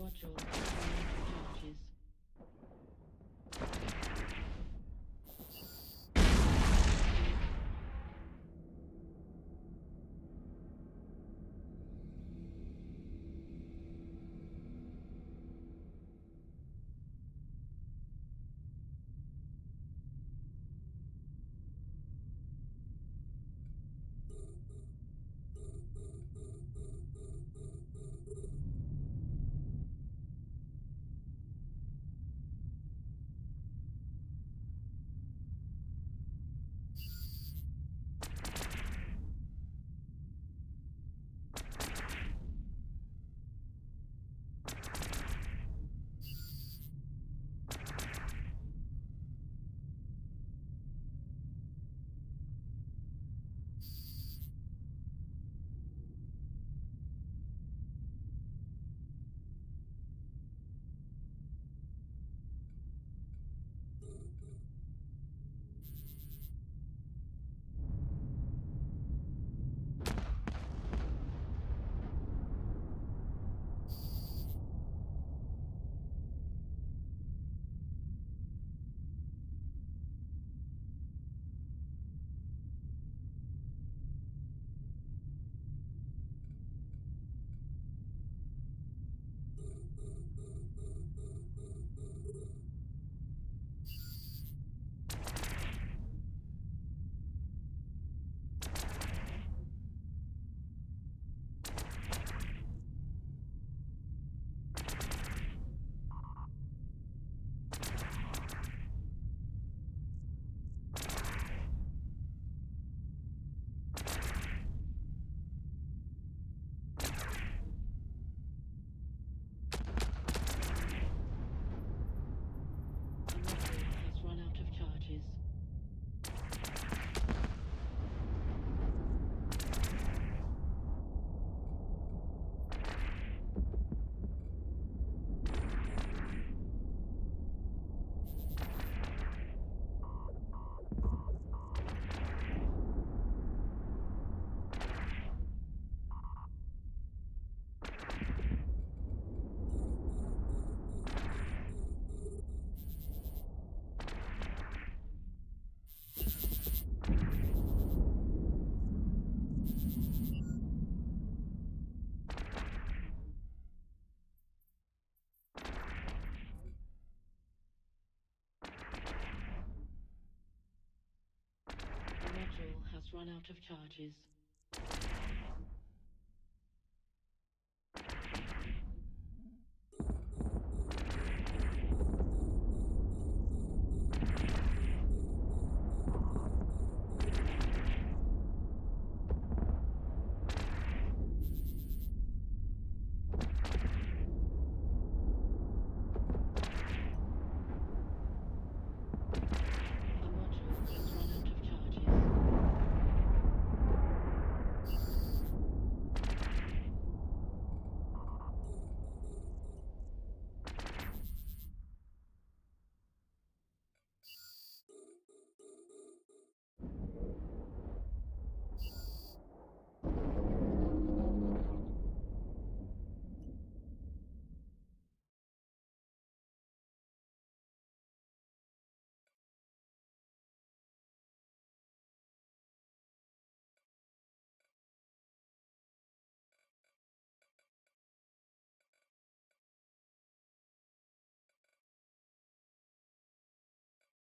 module run out of charges.